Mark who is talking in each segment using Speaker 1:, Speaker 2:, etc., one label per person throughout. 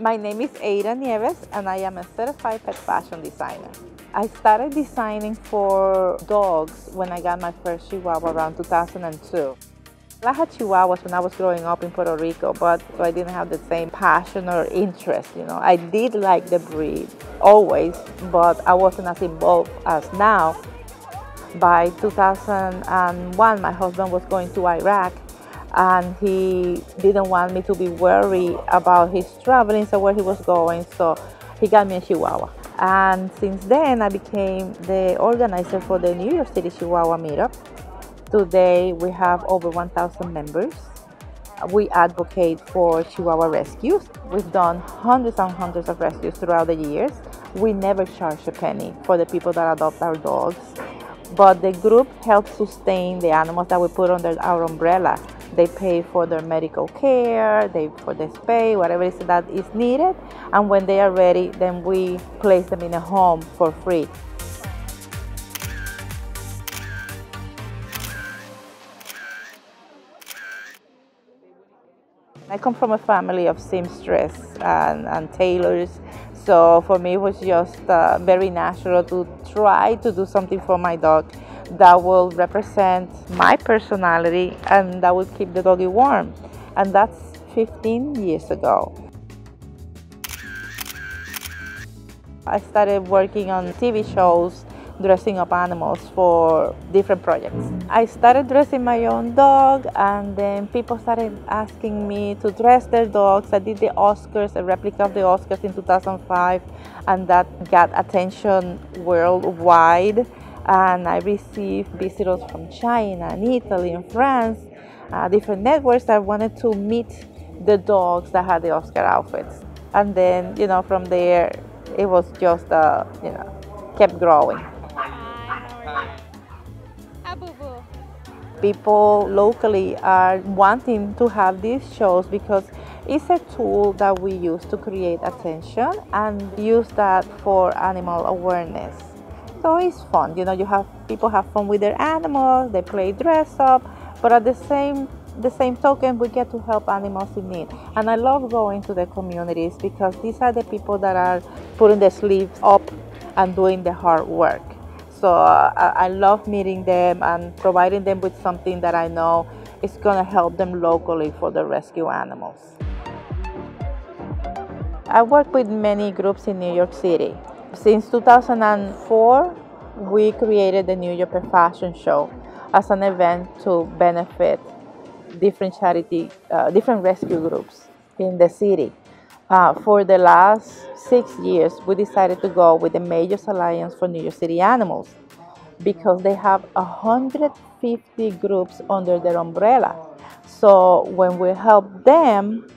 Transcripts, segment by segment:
Speaker 1: My name is Ada Nieves and I am a certified pet fashion designer. I started designing for dogs when I got my first Chihuahua around 2002. I had Chihuahuas when I was growing up in Puerto Rico, but so I didn't have the same passion or interest. You know, I did like the breed always, but I wasn't as involved as now. By 2001, my husband was going to Iraq, and he didn't want me to be worried about his traveling, so where he was going. So he got me a Chihuahua. And since then, I became the organizer for the New York City Chihuahua meetup. Today, we have over 1,000 members. We advocate for Chihuahua rescues. We've done hundreds and hundreds of rescues throughout the years. We never charge a penny for the people that adopt our dogs. But the group helps sustain the animals that we put under our umbrella. They pay for their medical care, they for the spay, whatever it is that is needed. And when they are ready, then we place them in a home for free. I come from a family of seamstress and, and tailors, so for me it was just uh, very natural to try to do something for my dog that will represent my personality and that will keep the doggy warm. And that's 15 years ago. I started working on TV shows dressing up animals for different projects. I started dressing my own dog and then people started asking me to dress their dogs. I did the Oscars, a replica of the Oscars in 2005 and that got attention worldwide and I received visitors from China and Italy and France, uh, different networks that wanted to meet the dogs that had the Oscar outfits. And then, you know, from there, it was just, uh, you know, kept growing. People locally are wanting to have these shows because it's a tool that we use to create attention and use that for animal awareness. So it's fun, you know, you have people have fun with their animals, they play dress up, but at the same the same token we get to help animals in need. And I love going to the communities because these are the people that are putting their sleeves up and doing the hard work. So I love meeting them and providing them with something that I know is going to help them locally for the rescue animals. I work with many groups in New York City. Since 2004, we created the New York Fashion Show as an event to benefit different charity, uh, different rescue groups in the city. Uh, for the last six years, we decided to go with the Mayor's Alliance for New York City Animals because they have 150 groups under their umbrella. So when we help them,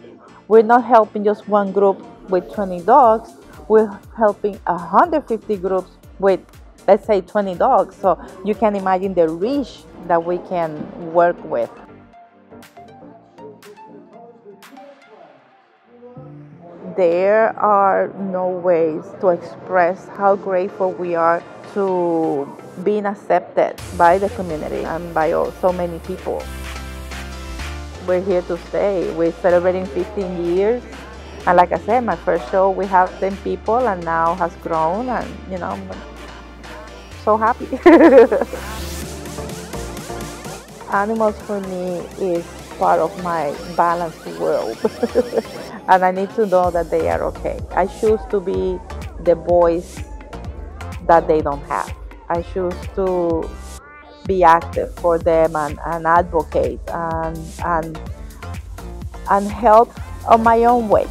Speaker 1: we're not helping just one group with 20 dogs, we're helping 150 groups with, let's say, 20 dogs. So you can imagine the reach that we can work with. There are no ways to express how grateful we are to being accepted by the community and by so many people. We're here to stay. We're celebrating 15 years. And like I said, my first show, we have 10 people and now has grown and, you know, I'm so happy. Animals for me is part of my balanced world. and I need to know that they are okay. I choose to be the voice that they don't have. I choose to be active for them and, and advocate and, and, and help on my own way.